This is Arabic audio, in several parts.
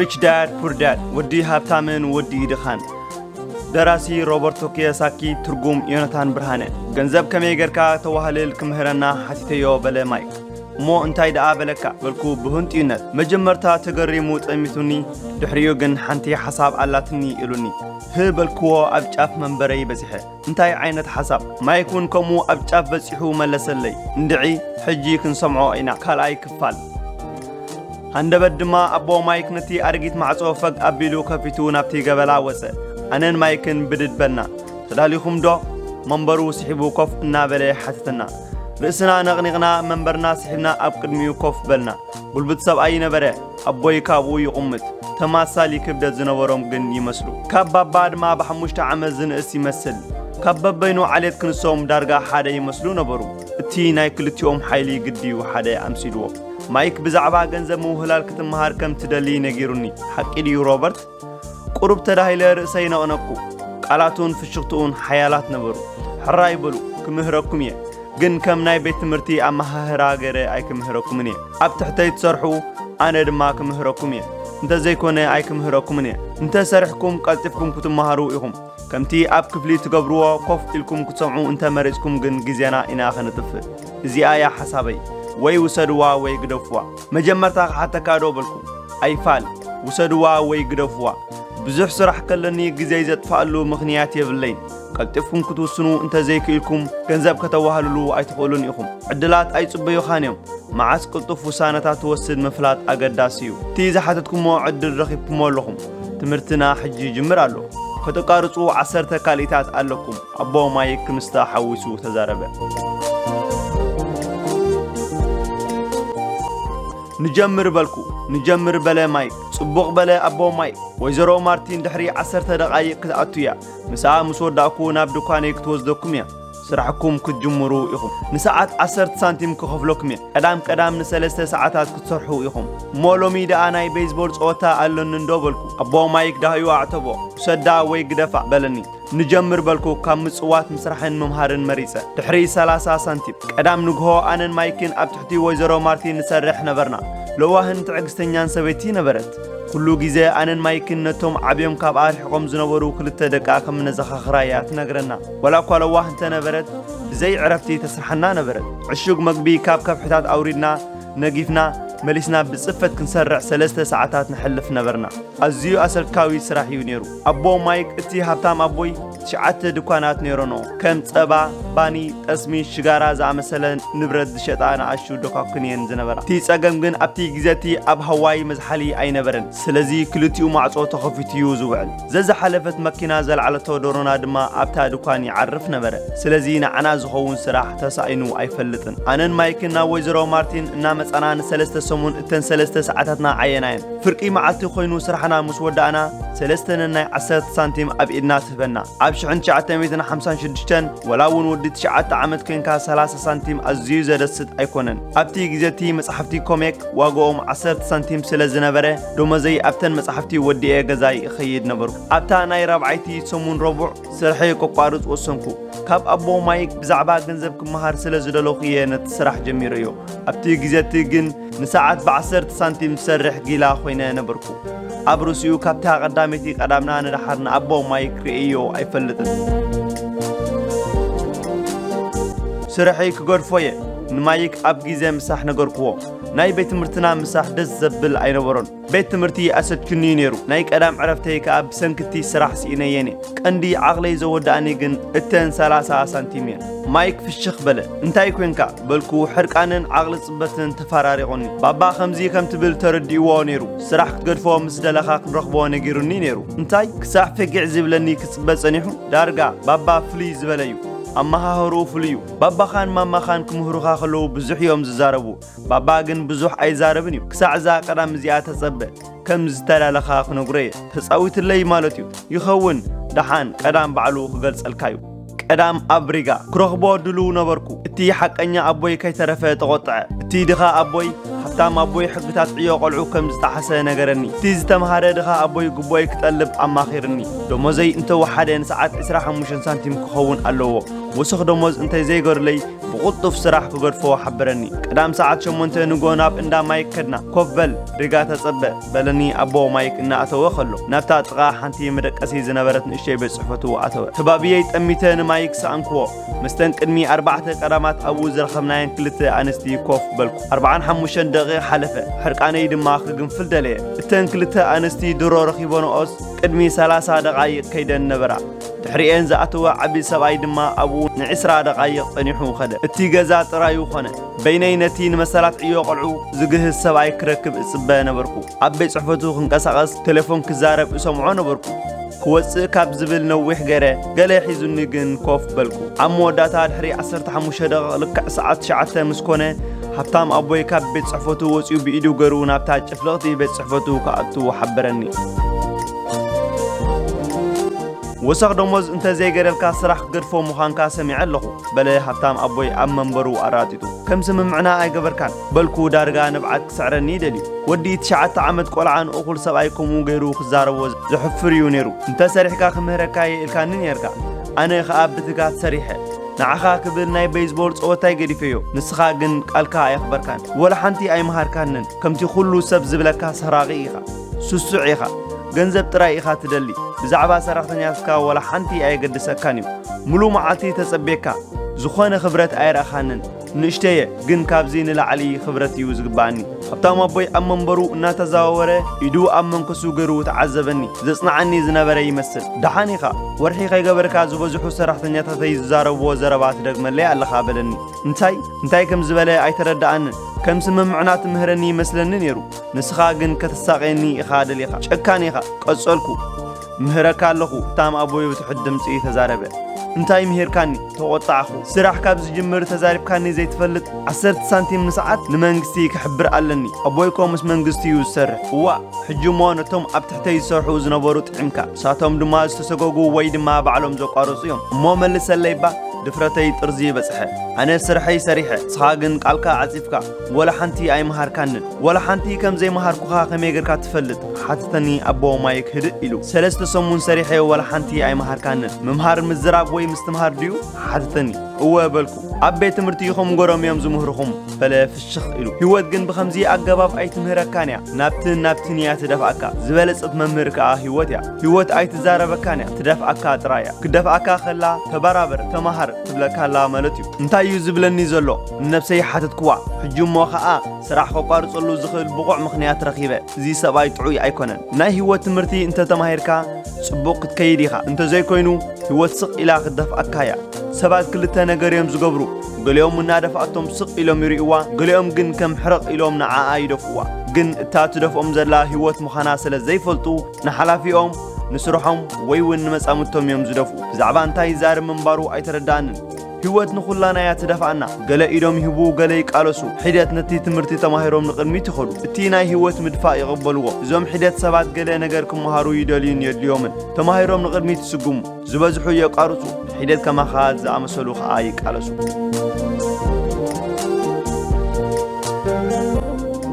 ሪች ዳድ ፑር ዳድ ወዲ ሀብታምን ወዲ ድኻን ደራሲ ሮበርቶ ኪዮሳኪ፣ ትርጉም ዮናታን ብርሃነ። ገንዘብ ከመይ ጌርካ ተዋህልል ክምህረና ሓቲተዮ በለ ማይ እሞ እንታይ ደኣ በለካ በልኩ ብህንጢዩነት መጀመርታ ተገሪሙ ጠሚቱኒ፣ ድሕሪኡ ግን ሓንቲ ሓሳብ ኣላትኒ ኢሉኒ ህበልክዎ ኣብ ጫፍ መንበረይ በፂሐ እንታይ ዓይነት ሓሳብ ማይ እውን ከምኡ ኣብ ጫፍ በፂሑ መለሰለይ እንድዒ ሕጂ ክንሰምዖ ኢና ካልኣይ ክፋል ሃንደበት ድማ ኣቦ ማይክ ነቲ ኣድጊት ማዕጾ ፈግ ኣቢሉ ከፊቱ ናብቲ ገበላ ወፅእ ኣነን ማይክን ብድድበና ተዳሊኹም ዶ መንበሩ ስሒቡ ኮፍ እናበለ ሓተትና ርእስና ነቕኒቕና መንበርና ስሒብና ኣብ ቅድሚኡ ኮፍ በልና ጉልብት ሰብኣይ ነበረ ኣቦይ ካብኡ ይቕምጥ ተማሳሊ ክብደት ዝነበሮም ግን ይመስሉ ካብ ባባ ድማ ብሓሙሽተ ዓመት ዝንእስ ይመስል ካብ በበይኑ ዓሌት ክንሶም ዳርጋ ሓደ ይመስሉ ነበሩ እቲ ናይ ክልቲኦም ሓይሊ ግድዩ ሓደ ኣምሲልዎም مايك بزعبا جنزة موهلال كتم مهار كم تدلي نجيرني حق إلي روبرت قرب تداهي لرسينا أنقو قالاتون في الشغطون حيالات نبرو حراي بلو كمهركم يا جن كم ناي بيت مرتي أما هراجر أي كمهركم نيا أب تحتي تصرحوا أنا دما كمهركم يا أنت زي كونه أي كمهركم نيا أنت سرحكم قلتفكم كتم مهارو إهم ከምቲ ኣብ ክፍሊ ትገብርዎ ኮፍ ኢልኩም ክትሰምዑ እንተመሪፅኩም ግን ግዜና ኢና ኸንጥፍእ እዚኣ እያ ويوسدوا ويقدفوا مجمرتا حتى كادو بالكو أيفال وسدوا ويقدفوا بزح سرح كلني جزي زتفعلوا مخنيات يبلين قلتفكم كتوسنوا انت زي كلكم كنزب كتوهلوا أي تقولون إخم عدلات أي صبيو خانيم معاس قلتف وسانتات توسد مفلات أقداسيو تيزا حتتكم عدل رخيبكم لكم تمرتنا حجي جمر الله ከተቃርፁ ዓሰርተ ካልኢታት ኣለኩም ኣቦ ማይክ ምስታ نجمر بالكو نجمر بلا ماي صبغ بلا أبو ماي ويزرو مارتين دحري عسر تدقايق كتأتويا مساء مسور داكو ناب كاني كتوزدكم يا ስራሕኩም ክትጅምሩ ኢኹም ንሰዓት 10 ሳንቲም ክኸፍለኩም እየ ቀዳም ቀዳም ንሰለስተ ሰዓታት ክትሰርሑ ኢኹም እሞ ሎሚ ደኣ ናይ ቤዝቦል ፀወታ أبو مايك በልኩ أعتبو سدا ዳህዩ ኣዕተቦ ንጀምር በልኩ ካብ ምፅዋት ምስራሕን ምምሃርን መሪጸ ድሕሪ 30 ሳንቲም ቀዳም ንግሆ ኣነን ማይክን ኣብ ትሕቲ ወይዘሮ ማርቲን ንሰርሕ ነበርና ለዋህን ትዕግስተኛን ሰበይቲ ነበረት ኩሉ ግዜ ኣነን ማይክን ነቶም ዓብዮም ካብ ርሕቆም ዝነበሩ ክልተ ደቃ ከም ነዘኻኽራ እያ ትነግረና ወላ እኳ ለዋህ እንተነበረት ብዘይ ዕረፍቲ ተስርሐና ነበረት ዕሹግ መግቢ ካብ ከብሕታት ኣውሪድና ነጊፍና ملسنا بصفت كنسرع سلسلة ساعتات نحلف نبرنا أزيو أسلكاوي سراحيو نيرو أبو مايك اتي هابتام أبوي ትሽዓተ ድኳናት ነይረኖ ከም ፀባ ባኒ ጠስሚ ሽጋራ ዝኣመሰለ ንብረት ዝሸጣ ንኣሹ ዶካኩን እየን ዝነበራ እቲ ፀገም ግን ኣብቲ ግዜ እቲ ኣብ ሃዋይ መዝሓሊ ኣይነበረን ስለዚ ክልቲኡ ማዕፆ ተኸፊቱ እዩ ዝውዕል ዘዝሓለፈት መኪና ዘለዓለቶ ዶሮና ድማ ኣብታ ድኳን ይዓርፍ ነበረ ስለዚ ንዓና ዝኸውን ስራሕ ተሳኢኑ ኣይፈልጥን ኣነን ማይክን ናብ ወይዘሮ ማርቲን እናመፃና ንሰለስተ ሰሙን እተን ሰለስተ ሰዓታትና ዓየና የን ፍርቂ መዓልቲ ኮይኑ ስራሕና ምስ ወዳእና ሰለስተ ነናይ 1 ሳንቲም ኣብ ኢድና ትህበና ኣብ عن شعته ميتنا حمسان شدشتن ولاون وديت شعته عمد كن كا 30 سنتيم الزيوزة دست أيكونن أبتي جزتي مسحفتي كوميك واقوم عصرت سنتيم سلزنا بره دوما زي أبتن مسحفتي ودي أجزاي خيد نبرو أبتا ناي ربعيتي سمون ربع سرحي كقارض وسنكو كاب أبو مايك بزعبا جنزب كمهار سلزة لوخية نتسرح جميريو أبتي جزتي جن نساعت بعصرت سنتيم سرح جيلا خوينا نبركو ابروسيو كابتا قدامتي قدامنا نرحرنا أبو مايك رئيو أيفل كلتن سرحيك غرفوية ንማይክ ኣብ ግዜ ምሳሕ ነገርክዎ ናይ ቤት ትምህርትና ምሳሕ ደስ ዘብል ኣይነበሮን ቤት ትምህርቲ ኣሰድክኒ ነይሩ ናይ ቀዳም ዕረፍተይ ከዓ ብሰንክቲ ስራሕ ስኢነየን እየ ቀንዲ ዓቕለይ ዘወዳእኒ ግን እተን 30 ሳንቲም እየን ማይክ ፍሽኽ በለ እንታይ ኮንካ በልኩ ሕርቃንን ዓቕሊ ጽበትን ተፈራሪቖኒ ባባ ከምዚ ከም ትብል ተረዲእዎ ነይሩ ስራሕ ክትገድፎ ምስ ደለኻ ክንረኽቦ ነጊሩኒ ነይሩ እንታይ ክሳዕ ፍጊዕ ዝብለኒ ክጽበ ጸኒሑ ዳርጋ ባባ ፍሉይ ዝበለ እዩ ኣመኻኽርኡ ፍሉይ እዩ ባባኻን ማማኻን ክምህሩኻ ከለዉ ብዙሕ እዮም ዝዛረቡ ባባ ግን ብዙሕ ኣይዛረብን እዩ ክሳዕ እዛ ቀዳም እዚኣ ተጸብእ ከም ዝተላለኻ ክነግሮ እየ ተጻዊትለይ ማለት እዩ ይኸውን ደሓን ቀዳም ባዕሉ ክገልጸልካ እዩ ቀዳም ኣብ ሪጋ ክረኽቦ ድልው ነበርኩ እቲ ሓቀኛ ኣቦይ ከይተረፈ ተቖጥዐ እቲ ድኻ ኣቦይ እታ ኣቦይ ሕግታት ዕዮ ቆልዑ ከም ዝተሓሰ ነገረኒ እቲ ዝተምሃረ ድኻ ኣቦይ ጉባኤ ክጠልብ ኣማኺርኒ ደሞዘይ እንተወሓደ ንሰዓት 25 ሳንቲም ክኸውን ኣለዎ ወስኽ ደሞዝ እንተዘይገድለይ ብቕልጡፍ ስራሕ ክገድፎ ሓበረኒ ቀዳም ሰዓት 8 ንጎ ናብ እንዳ ማይክ ከድና ኮፍ በል ሪጋ ተጸብእ በለኒ ኣቦ ማይክ እናኣተወ ከሎ ናብታ ጥቓ ሓንቲ መደቀሲ ዝነበረት ንእሽተይ ቤት ጽሕፈቱ ኣተወ ትባብየይ ጠሚተ ንማይክ ሰኣንክዎ ምስተን ቅድሚ ኣርባዕተ ቀዳማት ኣብኡ ዝረኸብናየን ክልተ ኣንስቲ ኮፍ በልኩ 45 ደቂቕ ሓለፈ ሕርቃነይ ድማ ክግንፍል ደለየ እተን ክልተ ኣንስቲ ድሮ ረኺቦንኦስ ቅድሚ 30 ደቓይቕ ከይደን ነበራ ድሕሪአን ዝኣተወ ዓብዪ ሰብኣይ ድማ ኣብኡ ንዕስራ ደቓይቕ ጸኒሑ ኸደ እቲ ገዛ ጥራይ ኾነ በይነይ ነቲ ንመሰላት ዕዮ ቆልዑ ዝግህዝ ሰብኣይ ክረክብ እጽበ ነበርኩ ኣብ ቤት ጽሕፈቱ ክንቀሳቐስ ቴሌፎን ክዛረብ እሰምዖ ነበርኩ ክወፅእ ካብ ዝብል ነዊሕ ገይረ ገለ ሒዙኒ ግን ኮፍ በልኩ ኣብ መወዳእታ ድሕሪ 15 ደቂቕ ልክዕ ሰዓት 9 ምስ ኮነ ሃብታም ኣቦይ ካብ ቤት ጽሕፈቱ ወፂኡ ብኢዱ ገይሩ ናብታ ጭፍልቕቲ ቤት ጽሕፈቱ ክኣቱ ሓበረኒ وسخدموز انت زيغرلكا سراح كدفو مخانكا سميع اللخو بلا حتام ابوي ام منبرو اراتيتو كم سممعنا اي غبركان بلكو دارغا نبعك سعرني دلي ودي 9 عامت قلعان اخول سباي كومو غيرو زحفر يونيرو انت سريحكا خمهركا يلكانن يركا انا خاب بتغات سريحه نعخا كبر ناي بيسبول صوتاي غريفيو نسخا جن قالكا يخبركان ولا حنتي اي مهاركانن كمتي خلو سب زبلكا سراغي سسعيخا ገንዘብ ጥራይ ኢኻ ትደሊ ብዛዕባ ሰራሕተኛትካ ወላ ሓንቲ ኣየገድሰካን እዩ ሙሉእ መዓልቲ ተጸቤካ ዝኾነ ኽብረት ኣይረእኻንን ንእሽተየ ግን ካብዚ ንላዕሊ ኽብረት እዩ ዝግባአኒ ሃብታም ኣቦይ ኣብ መንበሩ እናተዘዋወረ ኢዱ ኣብ መንከሱ ገይሩ ተዓዘበኒ ዘጽንዓኒ ዝነበረ ይመስል ደሓን ኢኻ ወርሒ ከይገበርካ ዝበዝሑ ሰራሕተኛታተይ ዝዛረብዎ ዘረባ ትደግመለይ ኣለኻ በለኒ እንታይ እንታይ ከም ዝበለ ኣይተረዳኣንን ከምዚ መምዕናት ምህረኒ ይመስለኒ ነይሩ ንስኻ ግን ከተሳቀየኒ ኢኻ ደሊኻ ጨካን ኢኻ ቀጸልኩ ምህረካ ኣለኹ እታም ኣቦይ ብትሕድ ድምፂ ተዛረበ انتاي مهيركاني توقطعخو سراح كاب زجمر تزاربكاني زي تفلت عسرت سانتيم نساعات نمنغستي كحبر ألني أبويكو مس منغستي يسرح وا حجمون توم أبتحتي يسرحو زنبورو تعمكا ساتهم دماز تسقوقو ويد ما بعلم زقارو صيهم مو ملسلي با ድፍረተይ ጥርዚ ይበጽሐ ኣነ ስርሐይ ሰሪሐ ንስኻ ግን ቃልካ ዓጺፍካ ወላ ሓንቲ ኣይመሃርካንን ወላ ሓንቲ ከም ዘይመሃርኩኻ ከመይ ጌርካ ትፈልጥ ሓትተኒ ኣቦ ማይ ክህድእ ኢሉ ሰለስተ ሰሙን ሰሪሐ ወላ ሓንቲ ኣይመሃርካንን ምምሃር ምዝራብ ወይ ምስትምሃር ድዩ ሓትተኒ እወ በልኩ ኣብ ቤት ትምህርቲ ኢኹም ጎሮም እዮም ዝምህርኹም በለ ፍሽኽ ኢሉ ህይወት ግን ብከምዚ ኣገባብ ኣይትምህረካን እያ ናብትን ናብትን እያ ትደፍኣካ ዝበለፀት መምህር ከዓ ህይወት እያ ህይወት ኣይትዛረበካን እያ ትደፍኣካ ጥራይ እያ ክደፍኣካ ከላ ተበራበር ተማሃር ትብለካላ ማለት እዩ እንታይ እዩ ዝብለኒ ዘሎ ንነብሰይ ሓተትክዋ ሕጂ እሞ ከዓ ስራሕ ከቋርፀሉ ዝኽእል ብቑዕ ምክንያት ረኺበ እዚ ሰብኣይ ጥዑይ ኣይኮነን ናይ ህይወት ትምህርቲ እንተተማሂርካ ጽቡቕ ክትከይድ ኢኻ እንተዘይኮይኑ ህይወት ስቕ ኢላ ክትደፍኣካ እያ سبات كلتا نغريم زغبرو غليوم نادف اتم سق إلوم يريوا غليوم جن كم حرق إلوم نعا ايدفوا جن تاتو دف ام زلا هيوت مخانا سلا زي فلطو نحلا في ام نسروحهم ويوين نمس امتهم يمزدفو زعبان تاي زار منبارو اي تردانن هوت نخلنا يا تدفعنا قلا إيرام هبو قلا يكالسو حدات نتي تمرتي تماهرام نقل ميت خلو تينا هوت مدفع يقبلوا زم حدات سبعت قلا نجركم مهارو يدالين يد اليوم تماهرام نقل ميت سقوم زبازحو يقارسو حدات كما خاد زعم سلوخ عايك على سوق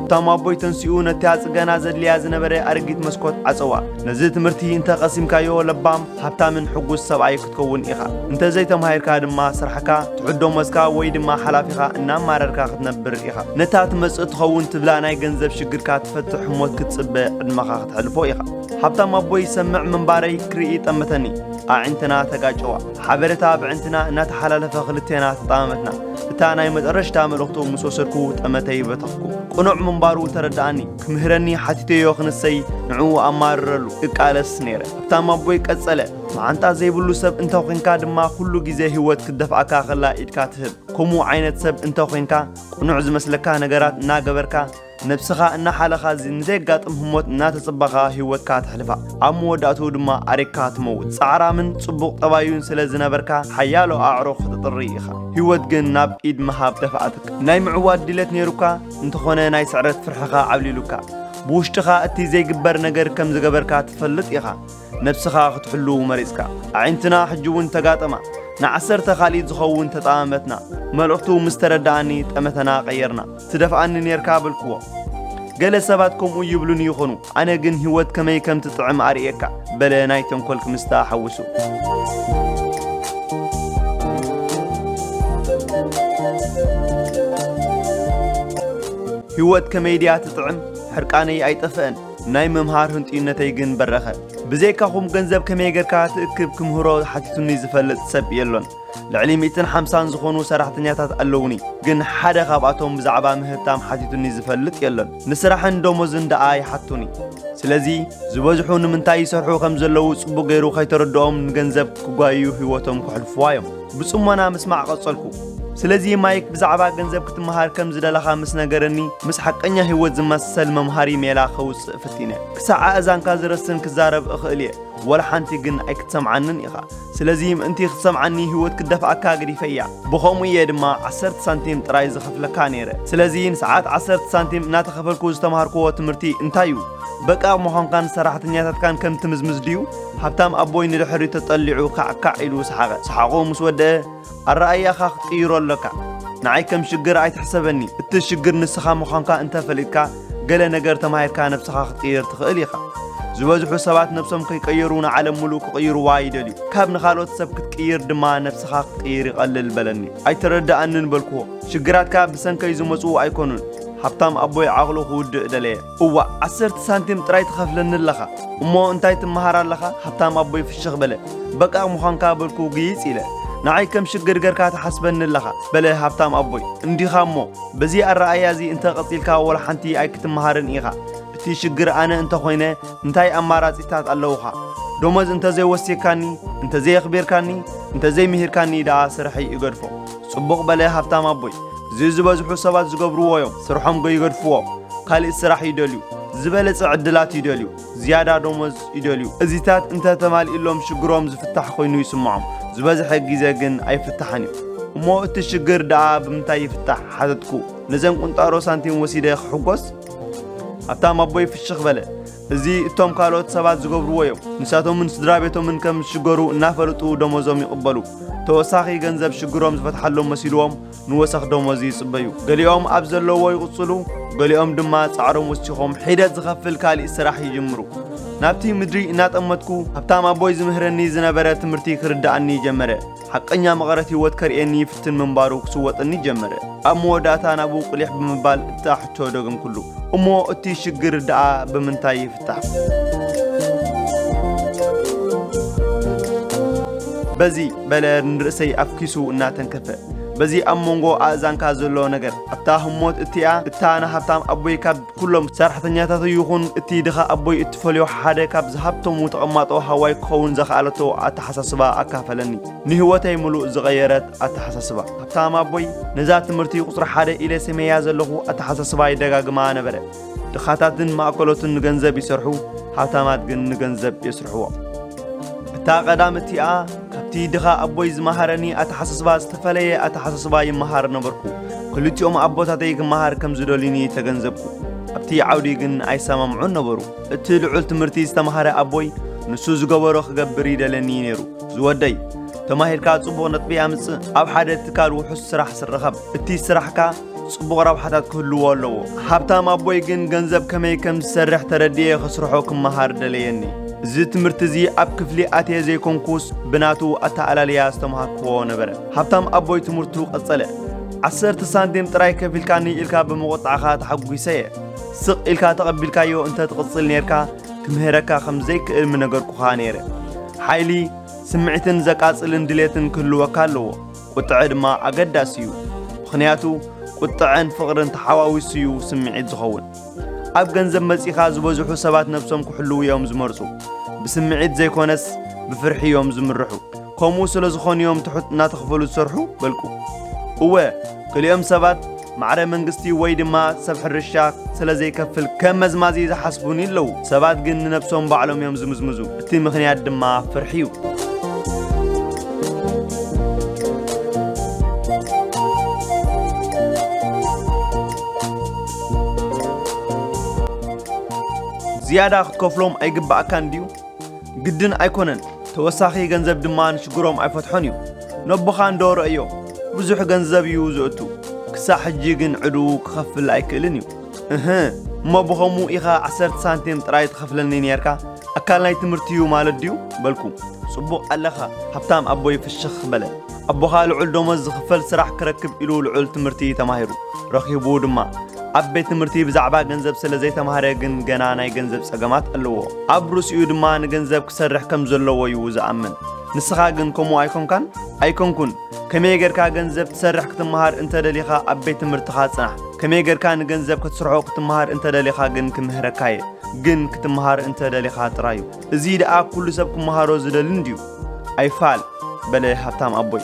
እቶም ኣቦይ ተንስኡ ነቲ ኣጽገና ዘድልያ ዝነበረ ኣረጊት መስኮት ዓፀዋ ነዚ ትምህርቲ እንተቐሲምካዮ ለባም ሃብታምን ሕጉስ ሰብኣይ ክትከውን ኢኻ እንተዘይተማሂርካ ድማ ስራሕካ ትሕዶ መስካ ወይ ድማ ሓላፊኻ እናማረርካ ክትነብር ኢኻ ነታ ትመጽእ ትኸውን ትብላ ናይ ገንዘብ ሽግርካ ትፈትሕ ሞት ክትጽበ ዕድመኻ ክትሕልፎ ኢኻ حتى ما بو يسمع من باري كريئي تمتني أعنتنا تقاجوا حبرتا بعنتنا نتحلل فخلتنا تطامتنا تانا يمدرش تامل أختو سركو تأمتي بتفكو قنوع من بارو ترداني كمهرني حتيتي يوخنسي نعو أماررلو إقالس حتى ما بو كتسلت መዓንታ ዘይብሉ ሰብ እንተው ኮንካ ድማ ኩሉ ግዜ ህይወት ክደፍኣካ ኸላ ኢድካ ትህብ ከምኡ ዓይነት ሰብ እንተው ኮንካ ቁኑዕ ዝመስለካ ነገራት እናገበርካ ነብስኻ እናሓለኻ ንዘየጋጥም ህሞት እናተጽባኻ ህይወትካ ትሕልፋ ኣብ መወዳእቱ ድማ ኣሪክካ ትመውት ፃዕራምን ጽቡቕ ጠባዩን ስለ ዝነበርካ ሓያሎ ኣዕሮ ክትጥሪ ኢኻ ህይወት ግን ናብ ኢድ መሃብ ደፍኣትካ ናይ ምዕዋድ ድሌት ነይሩካ እንተኾነ ናይ ስዕረት ፍርሕኻ ዓብሊሉካ ብውሽጢኻ እቲ ዘይግበር ነገር ከም ዝገበርካ ትፈልጥ ኢኻ ነብስኻ ክትሕልው መሪፅካ ኣዒንትና ሕጂ እውን ተጋጠማ ንዓሰርተ ኻሊእ ዝኸውን ተጣመመትና መልእኽቱ ምስ ተረዳእኒ ጠመተና ቐየርና ትደፍኣኒ ነርካ በልክዎ ገለ ሰባት ከምኡ ይብሉን ይኾኑ ኣነ ግን ህይወት ከመይ ከም ትጥዕም ኣርእየካ በለ ናይ ተንኰል ክምስታ ሓውሱ ህይወት ከመይ ድያ ትጥዕም ሕርቃነይ ኣይጠፍአን ናይ ምምሃር ህንጥዩነተይ ግን በረኸ ብዘይካኹም ገንዘብ ከመይ ጌርካ ትእክብ ክምህሮ ሓቲቱኒ ዝፈልጥ ሰብ የሎን ልዕሊ 150 ዝኾኑ ሰራሕተኛታት ኣለውኒ ግን ሓደ ካብኣቶም ብዛዕባ ምህርታም ሓቲቱኒ ዝፈልጥ የሎን ንስራሕን ደሞዝን ደኣ ይሓቱኒ ስለዚ ዝበዝሑ ንምንታይ ይሰርሑ ከም ዘለዉ ጽቡቕ ገይሩ ከይተረድኦም ንገንዘብ ክጓዩ ህይወቶም ክሕልፍዋ እዮም ብጽሞና ምስማዕ ቐጸልኩ ስለዚ ማይክ ብዛዕባ ገንዘብ ክትመሃር ከም ዝደለኻ ምስ ነገረኒ ምስ ሓቀኛ ህይወት ዝመሰል መምሃሪ ሜላ ከውፅእ ፍቲነ ክሳዕ እዛንካ ዝረስን ክዛረብ እኽእል እየ ወላ ሓንቲ ግን ኣይክትሰምዓንን ኢኻ ስለዚ ምእንቲ ክትሰምዓኒ ህይወት ክደፍኣካ ግዲፈ እያ ብኸምኡ እየ ድማ 10 ሳንቲም ጥራይ ዝኸፍለካ ነይረ ስለዚ ንሰዓት 10 ሳንቲም እናተኸፈልኩ ዝተምሃርክዎ ትምህርቲ እንታይ እዩ በቃ ምዃንካን ሰራሕተኛታትካን ከም ትምዝምዝ ድዩ ሃብታም ኣቦይ ንድሕሪ ተጠሊዑ ካዕካዕ ኢሉ ሰሓቐ ሰሓቑ ምስ ወድአ ኣረኣያኻ ክትቕይሮ ኣለካ ንዓይ ከም ሽግር ኣይትሕሰበኒ እቲ ሽግር ንስኻ ምዃንካ እንተፈሊጥካ ገለ ነገር ተማሂርካ ነብስኻ ክትቅይር ትኽእል ኢኻ ዝበዝሑ ሰባት ነብሶም ከይቀየሩ ንዓለም ሙሉእ ክቕይርዋ ይደልዩ ካብ ንኻልኦት ሰብ ክትቅይር ድማ ነብስኻ ክትቅይር ይቐልል በለኒ ኣይተረዳእንን በልክዎ ሽግራትካ ብሰንከይ ዝመፁ ኣይኮኑን ሃብታም ኣቦይ ዓቕሉ ክውድእ ደለየ እዋ 10 ሳንቲም ጥራይ ትኸፍለኒ ኣለኻ እሞ እንታይ ትመሃር ኣለኻ ሃብታም ኣቦይ ፍሽኽ በለ በቃ ምዃንካ በልኩ ግይፅ ኢለ ንዓይ ከም ሽግር ጌርካ ትሓስበኒ ኣለኻ በለ ሃብታም ኣቦይ እንዲኻ እሞ በዚ ኣረኣያ እዚ እንተቐፂልካ ወላ ሓንቲ ኣይክትመሃርን ኢኻ እቲ ሽግር ኣነ እንተኾይነ እንታይ ኣማራፂታት ኣለዉኻ ደሞዝ እንተዘይወሲካኒ እንተዘየኽቢርካኒ እንተዘይምሂርካኒ ደኣ ስርሐይ ይገድፎ ጽቡቕ በለ ሃብታም ኣቦይ እዚ ዝበዝሑ ሰባት ዝገብርዎ እዮም ስርሖም ጎ ይገድፍዎ ካልእ ስራሕ ይደልዩ ዝበለጸ ዕድላት ይደልዩ ዝያዳ ደሞዝ ይደልዩ እዚታት እንተተማሊእሎም ሽግሮም ዝፍታሕ ኮይኑ ይስምዖም ዝበዝሐ ግዜ ግን ኣይፍታሕን እዩ እሞ እቲ ሽግር ደኣ ብምንታይ ይፍታሕ ሓተትኩ ነዘን ቁንጣሮ ሳንቲም ወሲደ ክሕጐስ ኣብታም ኣቦይ ፍሽኽ በለ እዚ እቶም ካልኦት ሰባት ዝገብርዎ እዮም ንሳቶምን ስድራ ቤቶምን ከም ዝሽገሩ እናፈልጡ ደመዞም ይቕበሉ ተወሳኺ ገንዘብ ሽግሮም ዝፈትሓሎም መሲልዎም ንወሳኺ ደመዚ ይጽበዩ ገሊኦም ኣብ ዘለዎ ይቕጽሉ ገሊኦም ድማ ጻዕሮም ወሲኾም ሒደት ዝኸፍል ካልእ ስራሕ ይጅምሩ ናብቲ ምድሪ እናጠመትኩ ሃብታም ኣቦይ ዝምህረኒ ዝነበረ ትምህርቲ ክርዳእኒ ጀመረ ሓቀኛ መቐረት ህይወት ከርእየኒ ፍትን ምንባሩ ክስወጠኒ ጀመረ ኣብ መወዳእታ ናብኡ ቁሊሕ ብምባል እታሕቶ ደግም ኩሉ እሞ እቲ ሽግር ደኣ ብምንታይ ይፍታሕ በዚ በለ ንርእሰይ ኣፍኪሱ እናተንከፈ በዚ ኣብ መንጎ ኣእዛንካ ዘሎ ነገር ኣብታ ህሞት እቲኣ እታ ንሃብታም ኣቦይ ካብ ኩሎም ሰራሕተኛታት ይኹን እቲ ድኻ ኣቦይ እትፈልዮ ሓደ ካብ ዝሃብቶሙ ተቐማጦ ሃዋይ ክኸውን ዘኽኣለቶ ኣተሓሳስባ ኣካፈለኒ ንህወተይ ሙሉእ ዝቐየረት ኣተሓሳስባ ሃብታም ኣቦይ ነዛ ትምህርቲ ቁፅሪ ሓደ ኢለ ሰሜያ ዘለኹ ኣተሓሳስባ ይደጋግማ ነበረ ድኻታትን ማእከሎትን ንገንዘብ ይሰርሑ ሃብታማት ግን ንገንዘብ የስርሕዎ እታ ቀዳም እቲኣ እቲ ድኻ ኣቦይ ዝመሃረኒ ኣተሓሳስባ ዝተፈለየ ኣተሓሳስባ ይመሃር ነበርኩ ክልቲኦም ኣቦታተይ ክመሃር ከም ዝደልዩኒ ተገንዘብኩ ኣብቲ ዓውዲ ግን ኣይሰማምዑን ነበሩ እቲ ልዑል ትምህርቲ ዝተምሃረ ኣቦይ ንሱ ዝገበሮ ክገብር ይደለኒ ነይሩ ዝወደይ ተማሂርካ ጽቡቕ ነጥቢ ኣምጽእ ኣብ ሓደ ትካል ውሑስ ስራሕ ስረኸብ እቲ ስራሕካ ጽቡቕ ረብሓታት ክህልዎ ኣለዎ ሃብታም ኣቦይ ግን ገንዘብ ከመይ ከም ዝሰርሕ ተረድየ ክስርሖ ክመሃር ደለየኒ زت مرتزي أب كفلي أتي زي كونكوس بناتو أتا على لياس تمها كوا نبرة هبتم أبوي تمرتو قصلة عسر تساندم تراي كفيل كاني إلكا بمقطع خات حقوي سيء سق إلكا تقبل كايو أنت تقصل نيركا كمهركا خمزيك إلم نجر كخانيرة حيلي سمعتن زكاس الندليتن كل وكالو قطعد ما أقداسيو خنياتو قطعن فقرن تحواوي سيو سمعت زخون اب گنزم مسی خاز و زحو سبات نفسم کحلو یوم زمرسو بسمعید زیکونس بفرحی یوم زمرحو قاموس لزخونیوم تحت ناتخفل سرحو بلکو اوه کلیم سبات معرف من قصتی وید ما سفر رشک سل زیک فل کم مزمازی ز حسبونی لو سبات گن نفسم باعلم یوم زمزمزو اتی مخنی عدم ما فرحیو ዝያዳ ክትከፍሎም ኣይግባእካን ድዩ ግድን ኣይኮነን ተወሳኺ ገንዘብ ድማ ንሽግሮም ኣይፈትሖን እዩ ነቦኻ እንደወረአዮ ብዙሕ ገንዘብ እዩ ዝእቱ ክሳብ ሕጂ ግን ዕድው ክኸፍል ኣይክእልን እዩ እህ እሞ ብኸምኡ ኢኻ 10 ሳንቲም ጥራይ ትኸፍለኒ ነርካ ኣካል ናይ ትምህርቲ እዩ ማለት ድዩ በልኩ ጽቡቕ ኣለኻ ሃብታም ኣቦይ ፍሽኽ በለ ኣቦኻ ልዑል ደመዝ ዝኽፈል ስራሕ ክረክብ ኢሉ ልዑል ትምህርቲ ተማሂሩ ረኺቡ ድማ ኣብ ቤት ትምህርቲ ብዛዕባ ገንዘብ ስለ ዘይተማሃረ ግን ገና ናይ ገንዘብ ጸገማት ኣለዎ ኣብ ርእሲኡ ድማ ንገንዘብ ክሰርሕ ከም ዘለዎ እዩ ዝኣምን ንስኻ ግን ከምኡ ኣይኮንካን ኣይኮንኩን ከመይ ጌርካ ገንዘብ ትሰርሕ ክትመሃር እንተደሊኻ ኣብ ቤት ትምህርትኻ ጽናሕ ከመይ ጌርካ ንገንዘብ ክትስርሖ ክትመሃር እንተደሊኻ ግን ክምህረካ እየ ግን ክትመሃር እንተደሊኻ ጥራይ እዩ እዚ ደኣ ኩሉ ሰብ ክመሃሮ ዝደልን ድዩ ኣይፋል በለ ሃብታም ኣቦይ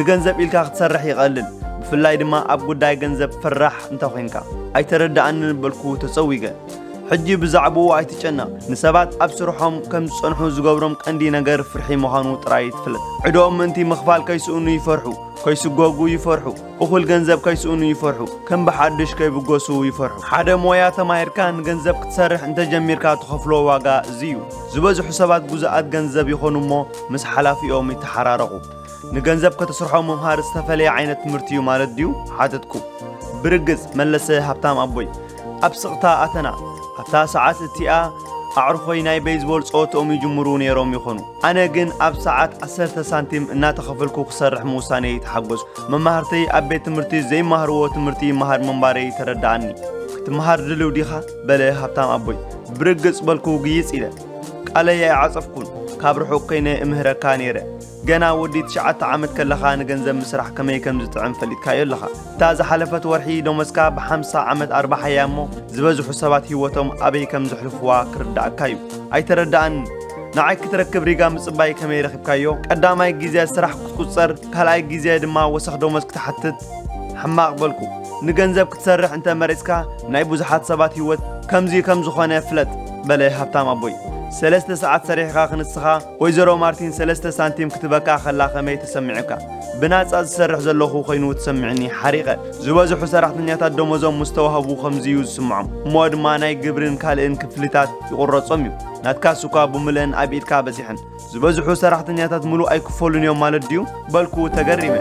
ንገንዘብ ኢልካ ክትሰርሕ ይቐልል ብፍላይ ድማ ኣብ ጉዳይ ገንዘብ ፍራሕ እንተ ኮንካ ኣይተረዳእንን በልኩ ተፀዊገ ሕጂ ብዛዕባኡ ኣይትጨነቕ ንሰባት ኣብ ስርሖም ከም ዝፀንሑ ዝገብሮም ቀንዲ ነገር ፍርሒ ምዃኑ ጥራይ ትፍለጥ ዕድኦም ምእንቲ ምኽፋል ከይስእኑ ይፈርሑ ከይስጎጉ ይፈርሑ እኹል ገንዘብ ከይስእኑ ይፈርሑ ከም ብሓድሽ ከይብገሱ ይፈርሑ ሓደ ሞያ ተማሂርካ ንገንዘብ ክትሰርሕ እንተጀሚርካ ትኸፍሎ ዋጋ እዚ እዩ ዝበዝሑ ሰባት ጉዛኣት ገንዘብ ይኾኑ እሞ ምስ ሓላፊኦም ይተሓራረቑ ንገንዘብ ከተስርሖ ምምሃር ዝተፈለየ ዓይነት ትምህርቲ እዩ ማለት ድዩ ሓተትኩም ብርግፅ መለሰ ሃብታም ኣቦይ ኣብ ስቕታ ኣተና ኣብታ ሰዓት እቲኣ ኣዕርኾይ ናይ ቤዝቦል ፀወትኦም ይጅምሩ ነይሮም ይኾኑ ኣነ ግን ኣብ ሰዓት 10 ሳንቲም እናተኸፍልኩ ክሰርሕ ምውሳነይ ተሓጐሱ መማህርተይ ኣብ ቤት ትምህርቲ ዘይመሃርዎ ትምህርቲ መሃር መንባረይ ተረዳኣኒ ክትመሃር ድልው ዲኻ በለ ሃብታም ኣቦይ ብርግጽ በልኩ ግይጽ ኢለ ቃለየ ኣይዓጸፍኩን ካብ ርሑቕ ኮይነ እምህረካ ነይረ ገና ወዲ ትሽዓተ ዓመት ከለኻ ንገንዘብ ምስራሕ ከመይ ከም ዝጥዕም ፈሊጥካዮ ኣለኻ እታ ዝሓለፈት ወርሒ ዶመስካ ብ50 ዓመት ኣርባሕ እያ እሞ ዝበዝሑ ሰባት ህይወቶም ኣበይ ከም ዘሕልፍዋ ክርዳእካ እዩ ኣይተረዳእንን ንዓይ ክትረክብ ሪጋ ምጽባይ ከመይ ረኺብካዮ ቀዳማይ ግዜ ስራሕ ክትቁጸር ካልኣይ ግዜ ድማ ወሰኽ ዶመስ ክትሓትት ሕማቕ በልኩ ንገንዘብ ክትሰርሕ እንተ መሬፅካ ናይ ብዙሓት ሰባት ህይወት ከምዚ ከም ዝኾነ ፍለጥ በለ ሃብታም ኣቦይ ሰለስተ ሰዓት ሰሪሕኻ ክንስኻ ወይዘሮ ማርቲን ሰለስተ ሳንቲም ክትበካ ከላ ኸመይ ተሰሚዑካ ብናፃ ዝሰርሕ ዘለኹ ኮይኑ ትሰምዕኒ ሓሪቐ ዝበዝሑ ሰራሕተኛታት ደመዞም ምስ ተዋህቡ ከምዚ እዩ ዝስምዖም እሞ ድማ ናይ ግብርን ካልእን ክፍልታት ይቑረፆም እዩ ናትካስ እኳ ብምልአን ኣብ ኢድካ በፂሐን ዝበዝሑ ሰራሕተኛታት ሙሉእ ኣይክፈሉን እዮም ማለት ድዩ በልኩ ተገሪመ